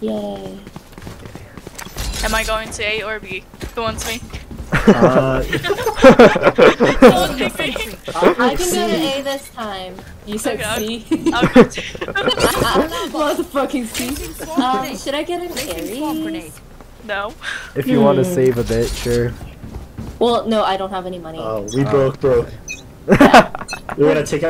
Yay. Am I going to A or B? Who wants me? Uh, I can go to A this time. You said Okay, C? I'll go to. Motherfucking C. Um, should I get an Ares? No. if you want to hmm. save a bit, sure. Well, no, I don't have any money. Oh, we uh, broke, broke. We wanna take out